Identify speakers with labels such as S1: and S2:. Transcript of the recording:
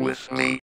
S1: with me.